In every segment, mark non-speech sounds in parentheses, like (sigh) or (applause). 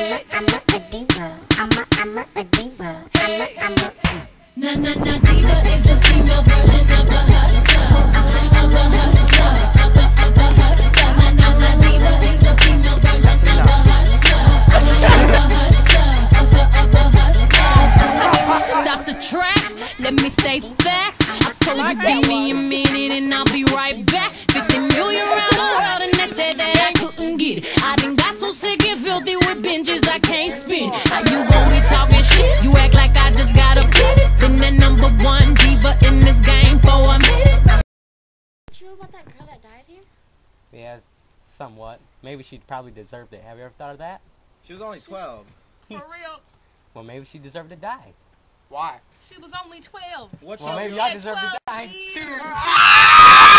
a, I'm a, a diva. I'm a, I'm a, a diva. I'm a, I'm a. Mm. Na na na diva is a female version of a hustler, of a hustler, of a of a hustler. Na na na diva is a female version of a hustler, of a hustler, of a of a hustler. Stop the track, let me stay facts. I told you give me a minute and I'll be right back. 50 million around the world and they said that I couldn't get it. I done got so sick and filthy can't spin. How you gon' be talking shit? You act like I just got a bit. Been the number one diva in this game for a minute. you know about that girl that died here? Yeah, somewhat. Maybe she probably deserved it. Have you ever thought of that? She was only 12. For real. (laughs) Well, maybe she deserved to die. Why? She was only 12. What's Well, up? maybe I had deserve to 12 die. (laughs)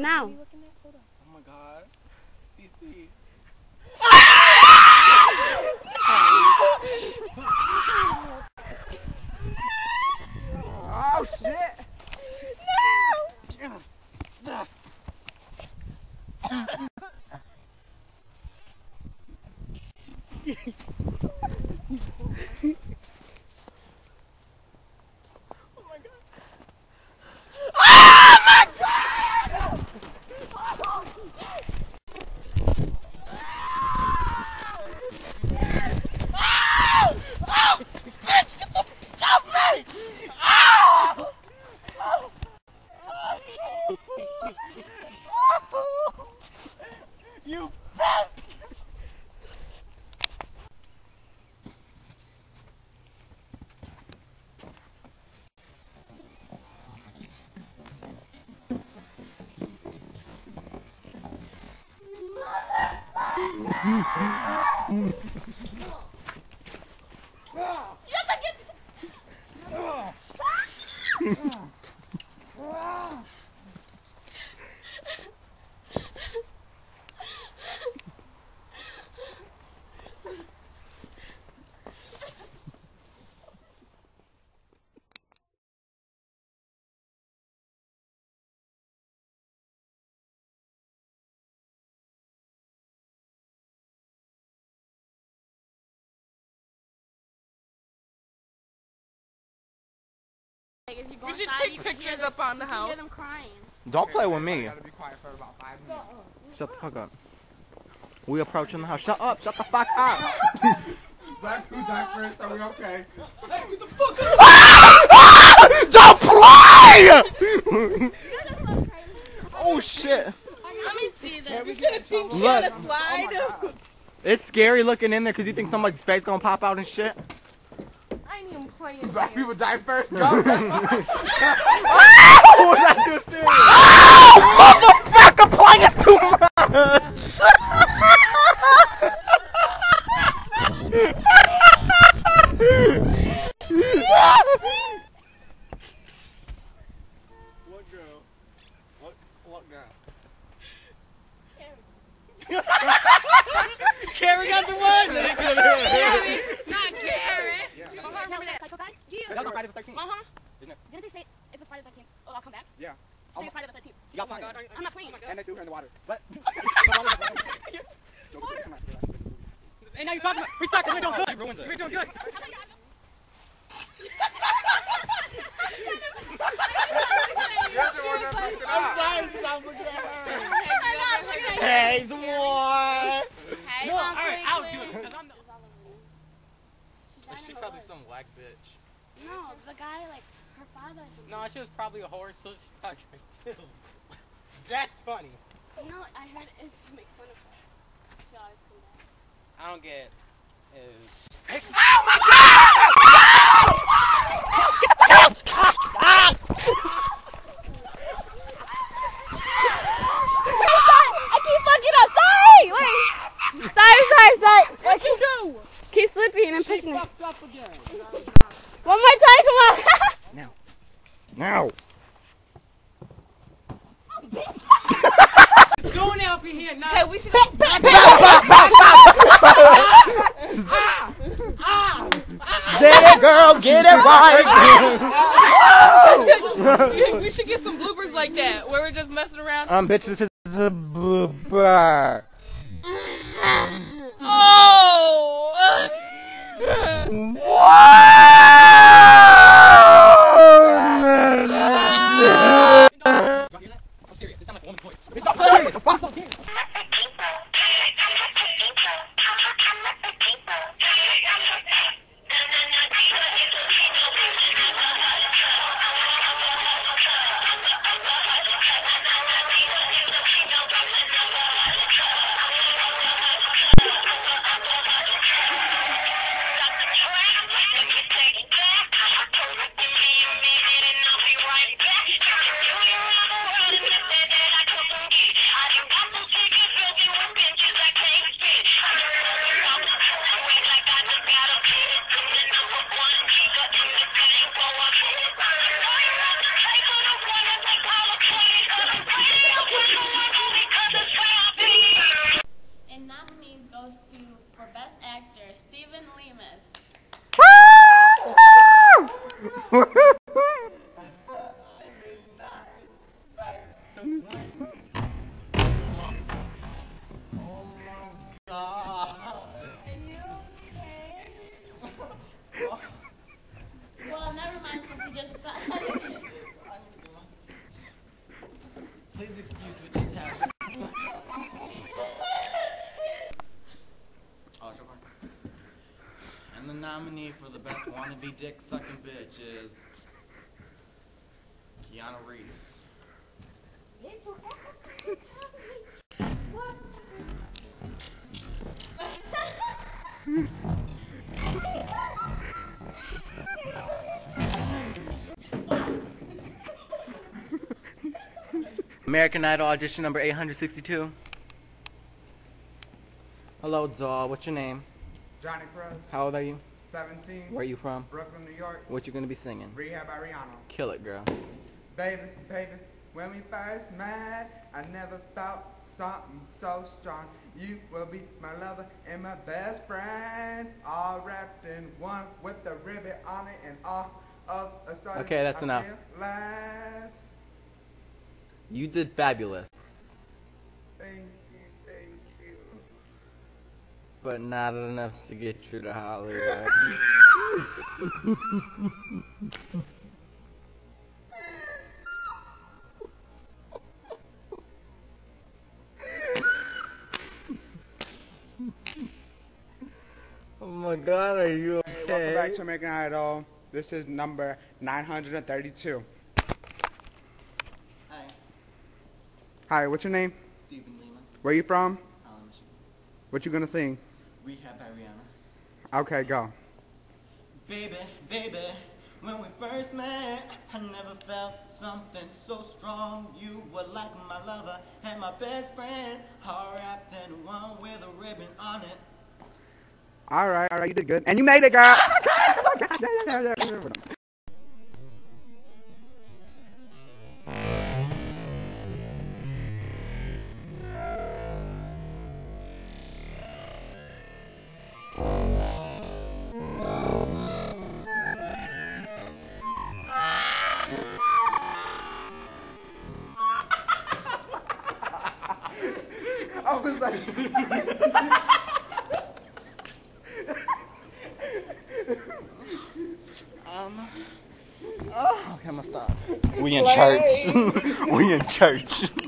now. Oh my god. DC. oh shit! No! (laughs) (laughs) ¡Gracias! (laughs) Like, if you go We should inside, take you pictures hear up on the them, you house. can hear them crying. Don't play with me. Gotta be quiet for about five minutes. Shut the fuck up. We approaching the house. Shut up. Shut the fuck up. Black who died first? Are we okay? Ah! Ah! Don't play! (laughs) oh shit. Let me see this. You should have seen Look. Kiana slide. Oh it's scary looking in there because you think somebody's face gonna pop out and shit. I ain't playing. Black here. people die first. Go. oh, that dude serious. Oh, motherfucker, playing too much. what girl? What what girl? Carrie got the one. (laughs) Not Garrett. Yeah. Remember that psycho guy? Yeah. That was on Friday the 13th. Uh-huh. Isn't it? Didn't they say it's a Friday the 13th? Oh, I'll come back. Yeah. Say it's Friday the 13th. You got playing. I'm not playing. And they threw her in the water. But. (laughs) And now you're talking about recycle. We're doing good. We're doing good. Hey, the one. Hey, No, Mom, alright, please, I'll please. do it. 'cause I'm the- She's dying She in the probably some whack bitch. No, the guy, like, her father. No, she was probably a horse, so she probably got killed. (laughs) That's funny. No, I heard it to make fun of her. She always come back. I don't get is oh I keep fucking up. Sorry. Wait. Sorry, sorry, sorry. What you do? Keep slipping and pushing it. Fucked up again. One more time. Come on. Now. Now. What's going on up in here now? Hey, we should. (laughs) There, girl, get it right. we should get some bloopers like that where we're just messing around. um, bitch, this is a blooper. Oh. I'm the nominee for the best wannabe dick sucking bitch is Keanu Reeves. American Idol audition number 862. Hello, doll. What's your name? Johnny Press, How old are you? 17, Where are you from? Brooklyn, New York, What you gonna be singing? Rehab by Rihanna. Kill it, girl. Baby, baby, when we first met, I never felt something so strong. You will be my lover and my best friend, all wrapped in one with the ribbon on it and all of a sudden. Okay, that's I enough. You did fabulous, but not enough to get you to Hollywood. (laughs) oh my God, are you okay? Welcome back to American Idol. This is number 932. Hi, Hi, what's your name? Steven Lemus, Where are you from? Holland, Michigan. What you gonna sing? Rehab by Rihanna. Okay, go. Baby, baby, when we first met, I never felt something so strong. You were like my lover and my best friend, all wrapped in one with a ribbon on it. All right, all right, you did good, and you made it, girl. Oh (laughs) I was like. Um. Oh, okay, I'm gonna stop. We in church. (laughs) we in church.